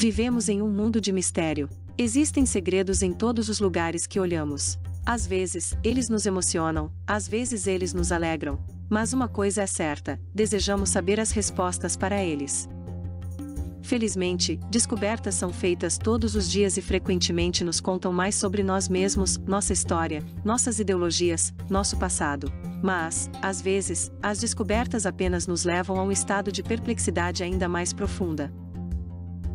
Vivemos em um mundo de mistério. Existem segredos em todos os lugares que olhamos. Às vezes, eles nos emocionam, às vezes eles nos alegram. Mas uma coisa é certa: desejamos saber as respostas para eles. Felizmente, descobertas são feitas todos os dias e frequentemente nos contam mais sobre nós mesmos, nossa história, nossas ideologias, nosso passado. Mas, às vezes, as descobertas apenas nos levam a um estado de perplexidade ainda mais profunda.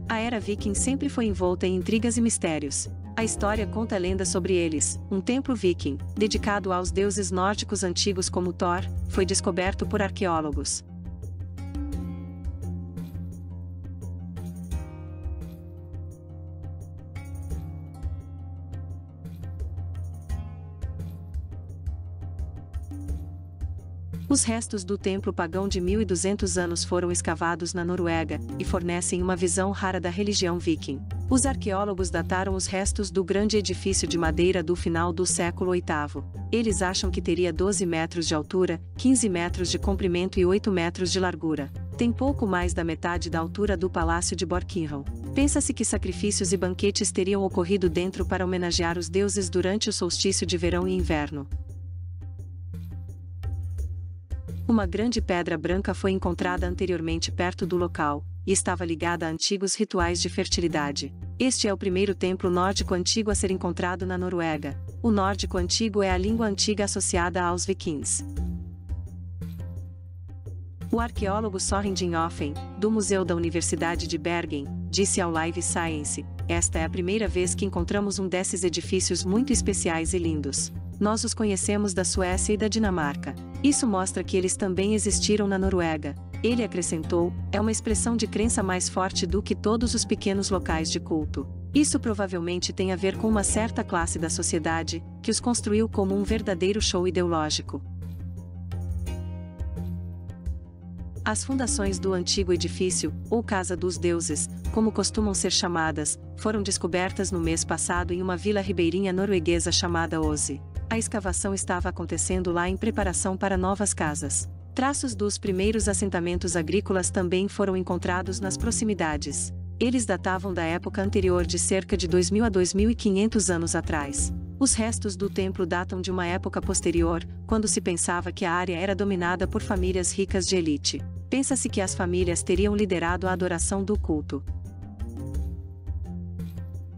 A era viking sempre foi envolta em intrigas e mistérios. A história conta lendas sobre eles. Um templo viking, dedicado aos deuses nórdicos antigos como Thor, foi descoberto por arqueólogos. Os restos do templo pagão de 1200 anos foram escavados na Noruega e fornecem uma visão rara da religião viking. Os arqueólogos dataram os restos do grande edifício de madeira do final do século VIII. Eles acham que teria 12 metros de altura, 15 metros de comprimento e 8 metros de largura. Tem pouco mais da metade da altura do Palácio de Borquirron. Pensa-se que sacrifícios e banquetes teriam ocorrido dentro para homenagear os deuses durante o solstício de verão e inverno. Uma grande pedra branca foi encontrada anteriormente perto do local, e estava ligada a antigos rituais de fertilidade. Este é o primeiro templo nórdico antigo a ser encontrado na Noruega. O nórdico antigo é a língua antiga associada aos vikings. O arqueólogo Soren Dinhofen, do Museu da Universidade de Bergen, disse ao Live Science: Esta é a primeira vez que encontramos um desses edifícios muito especiais e lindos. Nós os conhecemos da Suécia e da Dinamarca. Isso mostra que eles também existiram na Noruega. Ele acrescentou: é uma expressão de crença mais forte do que todos os pequenos locais de culto. Isso provavelmente tem a ver com uma certa classe da sociedade, que os construiu como um verdadeiro show ideológico. As fundações do antigo edifício, ou Casa dos Deuses, como costumam ser chamadas, foram descobertas no mês passado em uma vila ribeirinha norueguesa chamada Ose. A escavação estava acontecendo lá em preparação para novas casas. Traços dos primeiros assentamentos agrícolas também foram encontrados nas proximidades. Eles datavam da época anterior de cerca de 2000 a 2500 anos atrás. Os restos do templo datam de uma época posterior, quando se pensava que a área era dominada por famílias ricas de elite. Pensa-se que as famílias teriam liderado a adoração do culto.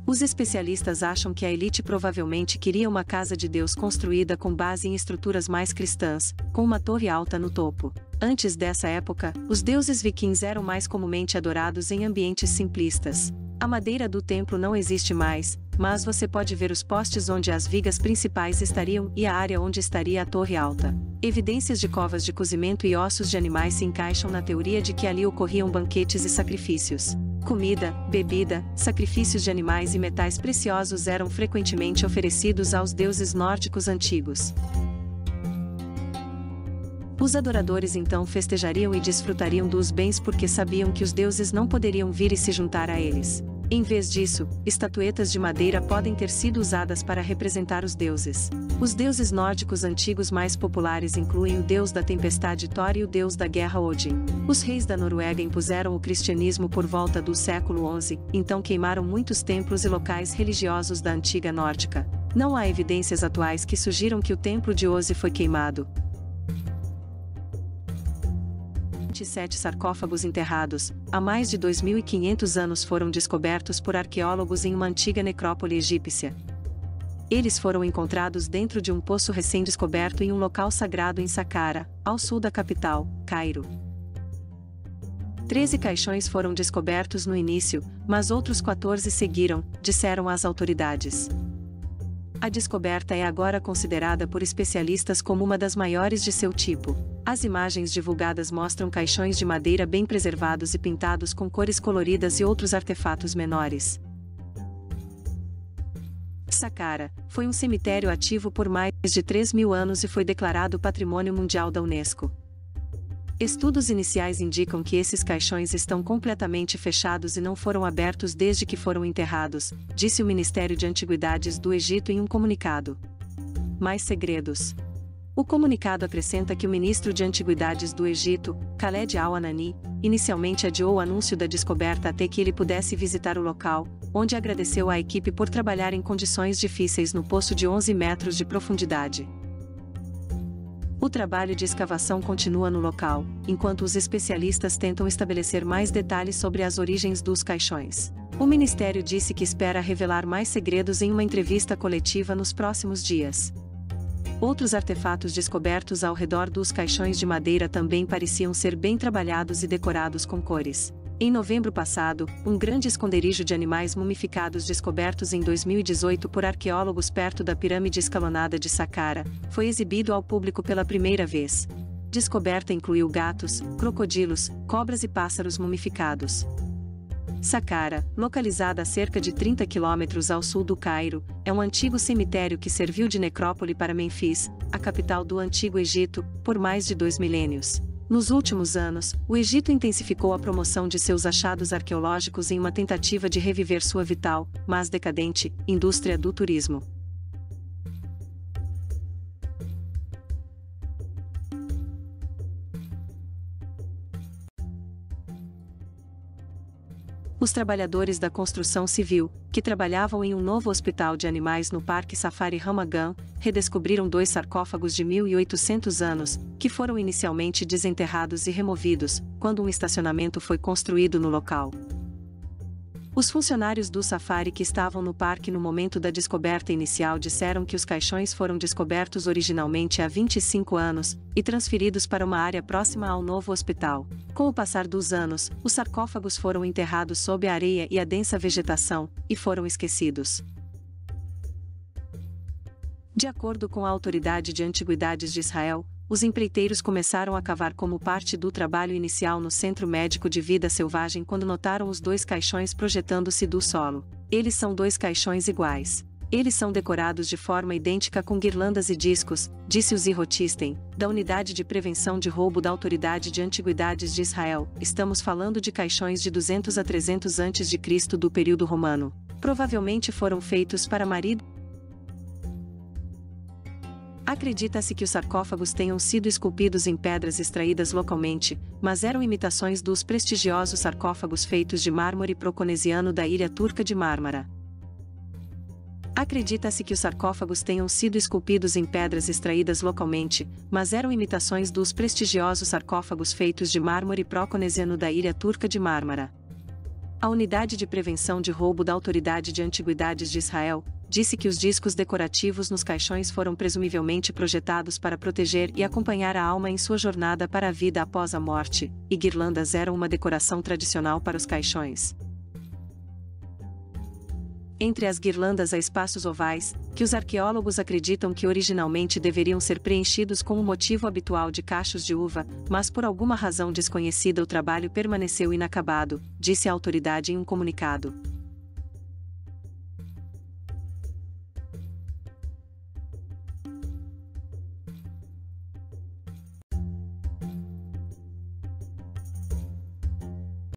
Os especialistas acham que a elite provavelmente queria uma casa de Deus construída com base em estruturas mais cristãs, com uma torre alta no topo. Antes dessa época, os deuses vikings eram mais comumente adorados em ambientes simplistas. A madeira do templo não existe mais, mas você pode ver os postes onde as vigas principais estariam e a área onde estaria a torre alta. Evidências de covas de cozimento e ossos de animais se encaixam na teoria de que ali ocorriam banquetes e sacrifícios comida, bebida, sacrifícios de animais e metais preciosos eram frequentemente oferecidos aos deuses nórdicos antigos. Os adoradores então festejariam e desfrutariam dos bens porque sabiam que os deuses não poderiam vir e se juntar a eles. Em vez disso, estatuetas de madeira podem ter sido usadas para representar os deuses. Os deuses nórdicos antigos mais populares incluem o deus da tempestade Thor e o deus da guerra Odin. Os reis da Noruega impuseram o cristianismo por volta do século XI, então queimaram muitos templos e locais religiosos da antiga nórdica. Não há evidências atuais que sugiram que o templo de Ose foi queimado, 27 sarcófagos enterrados, há mais de 2.500 anos foram descobertos por arqueólogos em uma antiga necrópole egípcia. Eles foram encontrados dentro de um poço recém-descoberto em um local sagrado em Saqqara, ao sul da capital, Cairo. Treze caixões foram descobertos no início, mas outros 14 seguiram, disseram as autoridades. A descoberta é agora considerada por especialistas como uma das maiores de seu tipo. As imagens divulgadas mostram caixões de madeira bem preservados e pintados com cores coloridas e outros artefatos menores. Saqqara foi um cemitério ativo por mais de 3 mil anos e foi declarado Patrimônio Mundial da Unesco. Estudos iniciais indicam que esses caixões estão completamente fechados e não foram abertos desde que foram enterrados, disse o Ministério de Antiguidades do Egito em um comunicado. Mais segredos. O comunicado acrescenta que o ministro de Antiguidades do Egito, Khaled al-Anani, inicialmente adiou o anúncio da descoberta até que ele pudesse visitar o local, onde agradeceu à equipe por trabalhar em condições difíceis no poço de 11 metros de profundidade. O trabalho de escavação continua no local, enquanto os especialistas tentam estabelecer mais detalhes sobre as origens dos caixões. O ministério disse que espera revelar mais segredos em uma entrevista coletiva nos próximos dias. Outros artefatos descobertos ao redor dos caixões de madeira também pareciam ser bem trabalhados e decorados com cores. Em novembro passado, um grande esconderijo de animais mumificados descobertos em 2018 por arqueólogos perto da pirâmide escalonada de Saqqara, foi exibido ao público pela primeira vez. Descoberta incluiu gatos, crocodilos, cobras e pássaros mumificados. Saqqara, localizada a cerca de 30 quilômetros ao sul do Cairo, é um antigo cemitério que serviu de necrópole para Memphis, a capital do Antigo Egito, por mais de dois milênios. Nos últimos anos, o Egito intensificou a promoção de seus achados arqueológicos em uma tentativa de reviver sua vital, mas decadente, indústria do turismo. Os trabalhadores da construção civil, que trabalhavam em um novo hospital de animais no Parque Safari Ramagan, redescobriram dois sarcófagos de 1.800 anos, que foram inicialmente desenterrados e removidos, quando um estacionamento foi construído no local. Os funcionários do safari que estavam no parque no momento da descoberta inicial disseram que os caixões foram descobertos originalmente há 25 anos e transferidos para uma área próxima ao novo hospital. Com o passar dos anos, os sarcófagos foram enterrados sob a areia e a densa vegetação e foram esquecidos. De acordo com a Autoridade de Antiguidades de Israel, os empreiteiros começaram a cavar como parte do trabalho inicial no Centro Médico de Vida Selvagem quando notaram os dois caixões projetando-se do solo. Eles são dois caixões iguais. Eles são decorados de forma idêntica com guirlandas e discos, disse o Zirotisten, da Unidade de Prevenção de Roubo da Autoridade de Antiguidades de Israel. Estamos falando de caixões de 200 a 300 a.C. do período romano. Provavelmente foram feitos para marido Acredita-se que os sarcófagos tenham sido esculpidos em pedras extraídas localmente, mas eram imitações dos prestigiosos sarcófagos feitos de mármore proconesiano da ilha turca de Mármara. Acredita-se que os sarcófagos tenham sido esculpidos em pedras extraídas localmente, mas eram imitações dos prestigiosos sarcófagos feitos de mármore proconesiano da ilha turca de Mármara. A Unidade de Prevenção de Roubo da Autoridade de Antiguidades de Israel, disse que os discos decorativos nos caixões foram presumivelmente projetados para proteger e acompanhar a alma em sua jornada para a vida após a morte, e guirlandas eram uma decoração tradicional para os caixões. Entre as guirlandas há espaços ovais, que os arqueólogos acreditam que originalmente deveriam ser preenchidos com o motivo habitual de cachos de uva, mas por alguma razão desconhecida o trabalho permaneceu inacabado, disse a autoridade em um comunicado.